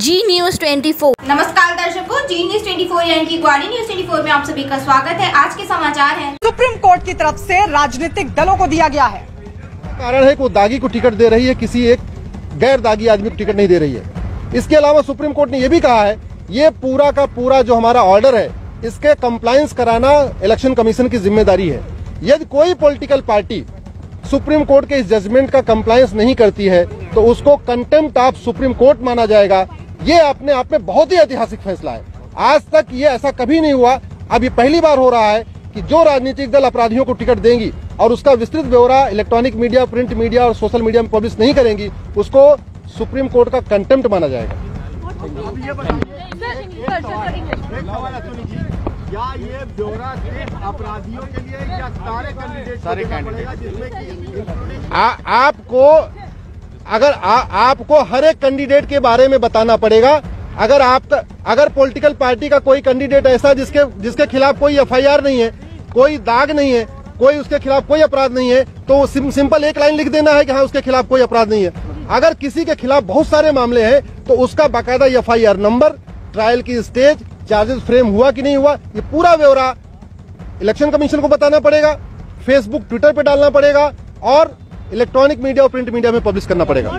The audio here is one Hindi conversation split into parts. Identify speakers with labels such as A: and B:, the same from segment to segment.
A: न्यूज़ 24
B: नमस्कार दर्शकों जी न्यूज़ 24 यानी कि ग्वाली न्यूज़ 24 में आप सभी का स्वागत है। आज के समाचार हैं।
C: सुप्रीम कोर्ट की तरफ़ से राजनीतिक दलों को दिया गया है।
D: कारण है कि वो दागी को टिकट दे रही है किसी एक गैर दागी आदमी को टिकट नहीं दे रही है। इसके अलावा सुप्रीम कोर्ट ने यह भी कहा है ये पूरा का पूरा जो हमारा ऑर्डर है इसके कंप्लायंस कराना इलेक्शन कमीशन की ज़िम्मेदारी है। यदि कोई पॉलिटिकल पार्टी सुप्रीम कोर्ट के इस जजमेंट का कंप्लायंस नहीं करती है तो उसको कंटेम्प्ट ऑफ़ सुप्रीम कोर्ट माना जाएगा ये अपने आप में बहुत ही ऐतिहासिक फैसला है। आज तक ये ऐसा कभी नहीं हुआ। अब ये पहली बार हो रहा है कि जो राजनीतिक दल अपराधियों को टिकट देंगी और उसका विस्तृत ब्यौरा इलेक्ट्रॉनिक मीडिया प्रिंट मीडिया और सोशल मीडिया में पब्लिश नहीं करेंगी उसको सुप्रीम कोर्ट का कंटेम्प्ट माना जाएगा।
E: क्या ये ब्यौरा सिर्फ़ अपराधियों के लिए या सारे कैंडिडेट सारे कैंडिडेट
D: आपको अगर आ, आपको हर एक कैंडिडेट के बारे में बताना पड़ेगा अगर आप त, अगर पॉलिटिकल पार्टी का कोई कैंडिडेट ऐसा जिसके जिसके खिलाफ कोई एफआईआर नहीं है कोई दाग नहीं है कोई उसके खिलाफ कोई अपराध नहीं है तो सिम, सिंपल एक लाइन लिख देना है कि हाँ उसके खिलाफ कोई अपराध नहीं है। अगर किसी के खिलाफ बहुत सारे मामले हैं तो उसका बाकायदा एफआईआर नंबर ट्रायल की स्टेज चार्जेस फ्रेम हुआ कि नहीं हुआ ये पूरा ब्यौरा इलेक्शन कमीशन को बताना पड़ेगा फेसबुक ट्विटर पे डालना पड़ेगा और इलेक्ट्रॉनिक मीडिया और प्रिंट मीडिया में पब्लिश करना पड़ेगा।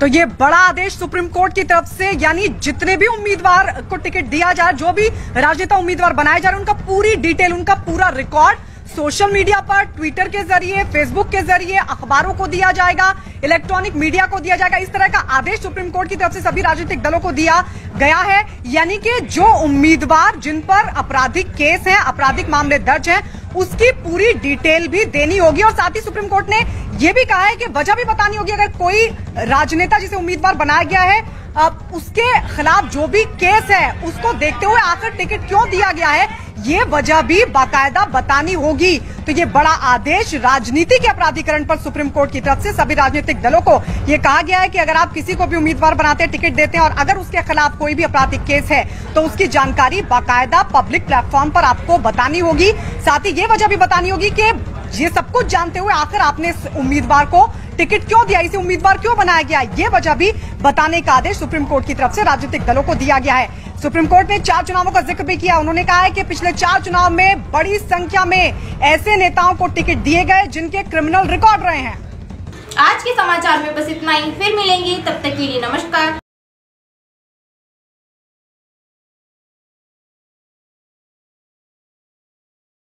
C: तो ये बड़ा आदेश सुप्रीम कोर्ट की तरफ़ से, यानी जितने भी उम्मीदवार को टिकट दिया जाए, जो भी राजनेता उम्मीदवार बनाए जा रहे हैं, उनका पूरी डिटेल, उनका पूरा रिकॉर्ड सोशल मीडिया पर, ट्विटर के ज़रिए, फेसबुक के ज़रिए अखबारों को दिया जाएगा। इलेक्ट्रॉनिक मीडिया को दिया जाएगा। इस तरह का आदेश सुप्रीम कोर्ट की तरफ़ से सभी राजनीतिक दलों को दिया गया है। यानी कि जो उम्मीदवार जिन पर आपराधिक केस है, आपराधिक मामले दर्ज हैं, उसकी पूरी डिटेल भी देनी होगी। और साथ ही सुप्रीम कोर्ट ने यह भी कहा है कि वजह भी बतानी होगी। अगर कोई राजनेता जिसे उम्मीदवार बनाया गया है, अब उसके खिलाफ जो भी केस है, उसको देखते हुए आखिर टिकट क्यों दिया गया है? ये वजह भी बाकायदा बतानी होगी। तो ये बड़ा आदेश राजनीति के अपराधीकरण पर सुप्रीम कोर्ट की तरफ़ से सभी राजनीतिक दलों को। ये कहा गया है कि अगर आप किसी को भी उम्मीदवार बनाते हैं टिकट देते हैं और अगर उसके खिलाफ कोई भी आपराधिक केस है तो उसकी जानकारी बाकायदा पब्लिक प्लेटफॉर्म पर आपको बतानी होगी। साथ ही ये वजह भी बतानी होगी कि ये सब कुछ जानते हुए आखिर आपने उम्मीदवार को टिकट क्यों दिया? इसे उम्मीदवार क्यों बनाया गया? ये वजह भी बताने का आदेश सुप्रीम कोर्ट की तरफ़ से राजनीतिक दलों को दिया गया है। सुप्रीम कोर्ट ने चार चुनावों का ज़िक्र भी किया। उन्होंने कहा है कि पिछले चार चुनाव में बड़ी संख्या में ऐसे नेताओं को टिकट दिए गए जिनके क्रिमिनल रिकॉर्ड रहे हैं।
B: आज के समाचार में बस इतना ही। फिर मिलेंगे तब तक के लिए नमस्कार।